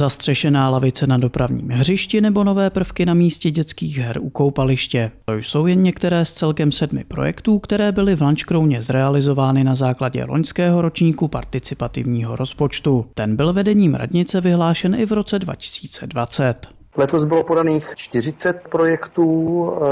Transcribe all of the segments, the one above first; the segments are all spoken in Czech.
zastřešená lavice na dopravním hřišti nebo nové prvky na místě dětských her u koupaliště. To jsou jen některé z celkem sedmi projektů, které byly v Lančkrouně zrealizovány na základě loňského ročníku participativního rozpočtu. Ten byl vedením radnice vyhlášen i v roce 2020. Letos bylo podaných 40 projektů,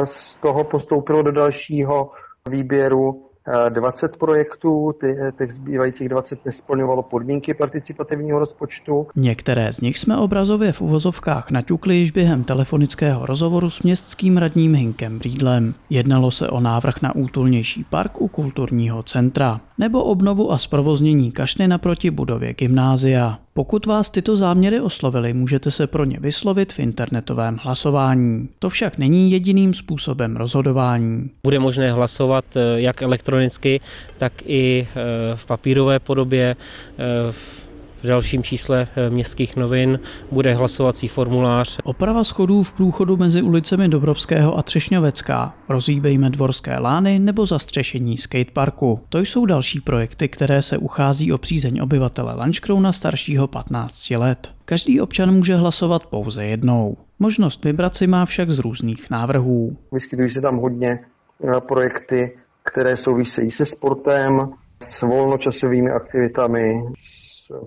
z toho postoupilo do dalšího výběru 20 projektů, ty, těch zbývajících 20 nesplňovalo podmínky participativního rozpočtu. Některé z nich jsme obrazově v uvozovkách naťukli již během telefonického rozhovoru s městským radním Hinkem Brídlem. Jednalo se o návrh na útulnější park u kulturního centra nebo obnovu a zprovoznění kašny naproti budově gymnázia. Pokud vás tyto záměry oslovily, můžete se pro ně vyslovit v internetovém hlasování. To však není jediným způsobem rozhodování. Bude možné hlasovat eh, jak elektronicky, tak i eh, v papírové podobě. Eh, v v dalším čísle eh, městských novin bude hlasovací formulář. Oprava schodů v průchodu mezi ulicemi Dobrovského a Třešňovecká, rozíbejme dvorské lány nebo zastřešení skateparku. To jsou další projekty, které se uchází o přízeň obyvatele Lančkrouna staršího 15 let. Každý občan může hlasovat pouze jednou. Možnost vybrat si má však z různých návrhů. Vyskytují se tam hodně eh, projekty, které souvisejí se sportem, s volnočasovými aktivitami,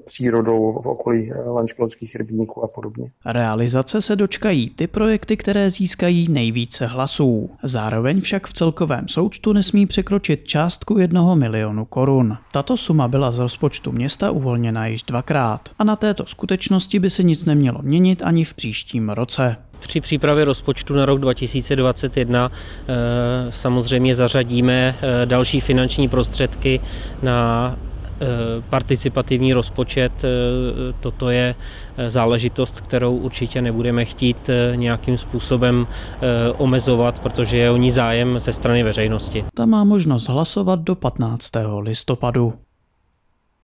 přírodou v okolí lančklotských rybníků a podobně. Realizace se dočkají ty projekty, které získají nejvíce hlasů. Zároveň však v celkovém součtu nesmí překročit částku jednoho milionu korun. Tato suma byla z rozpočtu města uvolněna již dvakrát a na této skutečnosti by se nic nemělo měnit ani v příštím roce. Při přípravě rozpočtu na rok 2021 eh, samozřejmě zařadíme eh, další finanční prostředky na Eh, participativní rozpočet, eh, toto je eh, záležitost, kterou určitě nebudeme chtít nějakým způsobem omezovat, protože je o ní zájem ze strany veřejnosti. Ta má možnost hlasovat do 15. listopadu.